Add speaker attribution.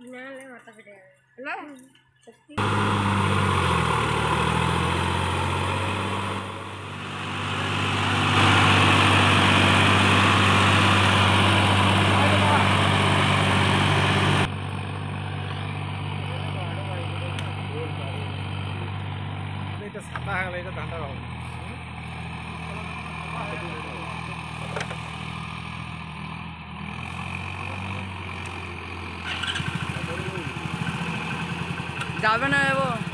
Speaker 1: Ini
Speaker 2: kesatah kali ini tanda kalau.
Speaker 3: जावे ना वो।